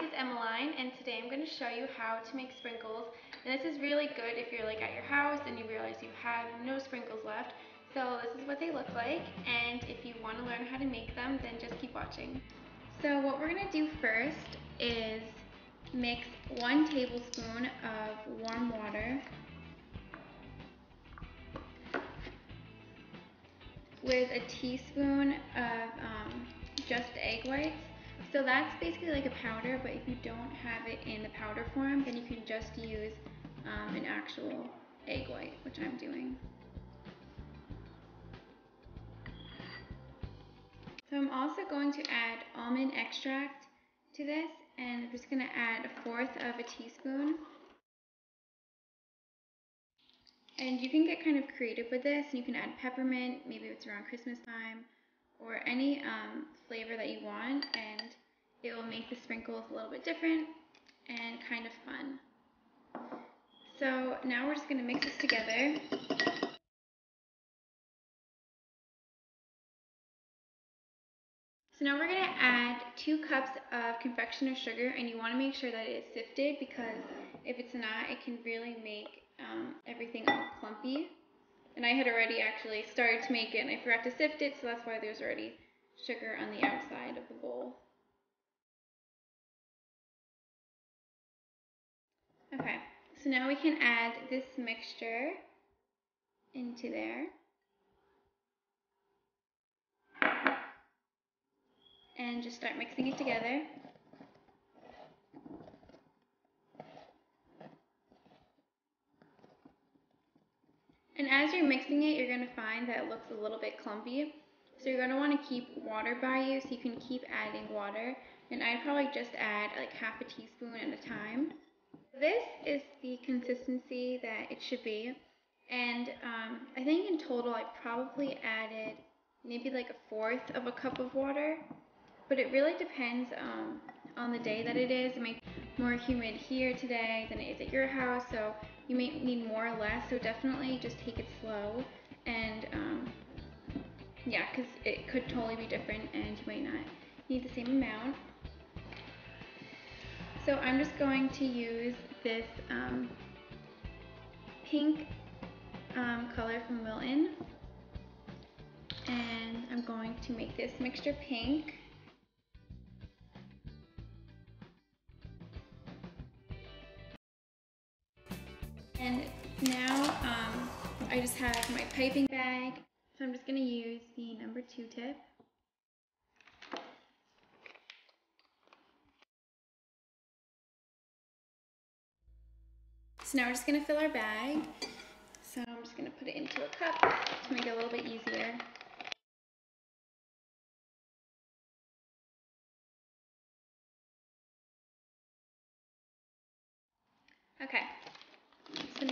this is Emelyne and today I'm going to show you how to make sprinkles and this is really good if you're like at your house and you realize you have no sprinkles left. So this is what they look like and if you want to learn how to make them then just keep watching. So what we're going to do first is mix one tablespoon of warm water with a teaspoon of um, just egg whites so that's basically like a powder, but if you don't have it in the powder form, then you can just use um, an actual egg white, which I'm doing. So I'm also going to add almond extract to this, and I'm just going to add a fourth of a teaspoon. And you can get kind of creative with this, and you can add peppermint, maybe it's around Christmas time, or any um, flavor that you want, and it will make the sprinkles a little bit different and kind of fun. So now we're just going to mix this together. So now we're going to add two cups of confectioner sugar and you want to make sure that it is sifted because if it's not, it can really make um, everything all clumpy. And I had already actually started to make it and I forgot to sift it, so that's why there's already sugar on the outside of the bowl. Okay, so now we can add this mixture into there. And just start mixing it together. And as you're mixing it, you're going to find that it looks a little bit clumpy. So you're going to want to keep water by you so you can keep adding water. And I'd probably just add like half a teaspoon at a time. This is the consistency that it should be. And um, I think in total I probably added maybe like a fourth of a cup of water. But it really depends um, on the day that it is. It might be more humid here today than it is at your house. So you may need more or less. So definitely just take it slow. And um, yeah, because it could totally be different and you might not need the same amount. So I'm just going to use this um, pink um, color from Wilton. And I'm going to make this mixture pink. And now um, I just have my piping bag. So I'm just going to use the number two tip. So now we're just gonna fill our bag. So I'm just gonna put it into a cup to make it a little bit easier. Okay,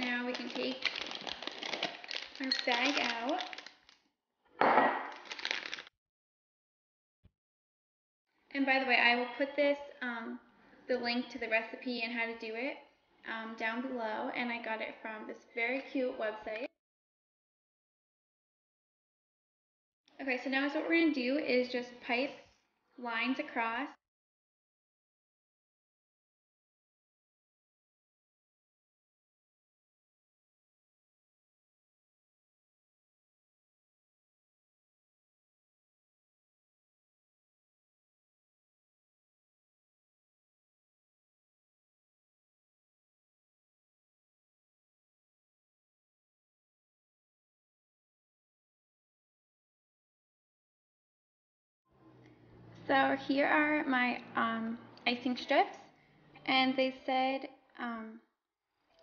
now we can take our bag out. And by the way, I will put this, um, the link to the recipe and how to do it um, down below, and I got it from this very cute website. Okay, so now what we're going to do is just pipe lines across So here are my um, icing strips, and they said, um,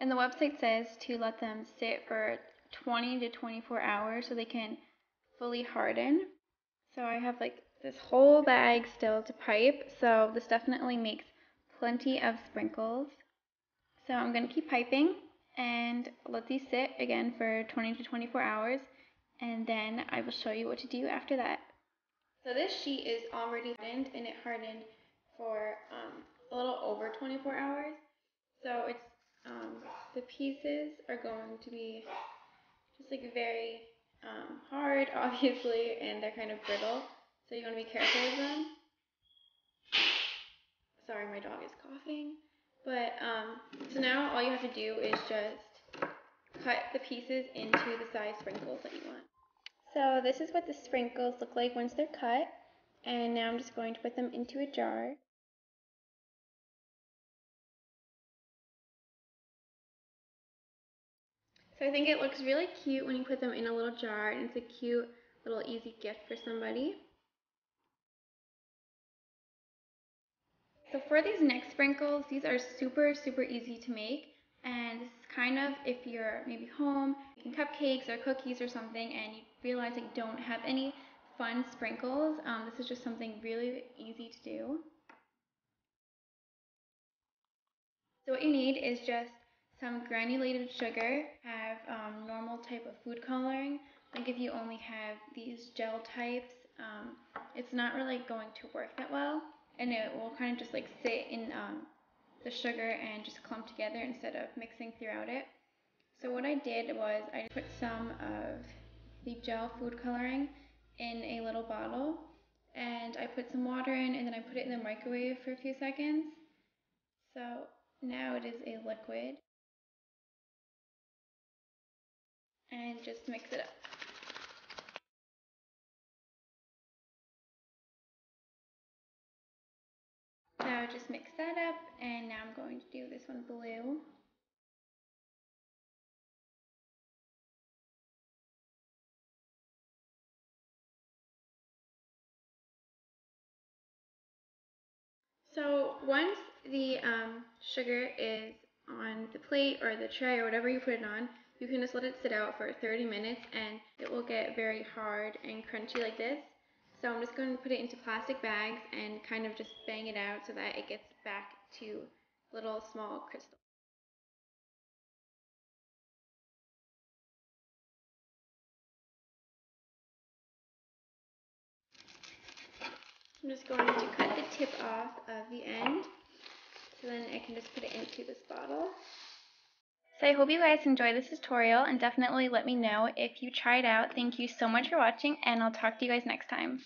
and the website says to let them sit for 20 to 24 hours so they can fully harden. So I have like this whole bag still to pipe, so this definitely makes plenty of sprinkles. So I'm going to keep piping and let these sit again for 20 to 24 hours, and then I will show you what to do after that. So this sheet is already hardened and it hardened for um, a little over 24 hours. So it's um, the pieces are going to be just like very um, hard, obviously, and they're kind of brittle. So you want to be careful of them. Sorry, my dog is coughing. But, um, so now all you have to do is just cut the pieces into the size sprinkles that you want. So this is what the sprinkles look like once they're cut. And now I'm just going to put them into a jar. So I think it looks really cute when you put them in a little jar and it's a cute little easy gift for somebody. So for these next sprinkles, these are super, super easy to make. And this is kind of if you're maybe home making cupcakes or cookies or something and you realize you don't have any fun sprinkles, um, this is just something really easy to do. So what you need is just some granulated sugar, have um, normal type of food coloring. Like if you only have these gel types, um, it's not really going to work that well, and it will kind of just like sit in um, the sugar and just clump together instead of mixing throughout it. So what I did was I put some of the gel food coloring in a little bottle and I put some water in and then I put it in the microwave for a few seconds. So now it is a liquid and just mix it up. Now just mix that up and now I'm going to do this one blue. So once the um, sugar is on the plate or the tray or whatever you put it on, you can just let it sit out for 30 minutes and it will get very hard and crunchy like this. So I'm just going to put it into plastic bags and kind of just bang it out so that it gets back to little small crystals. I'm just going to cut the tip off of the end so then I can just put it into this bottle. So I hope you guys enjoyed this tutorial and definitely let me know if you it out. Thank you so much for watching and I'll talk to you guys next time.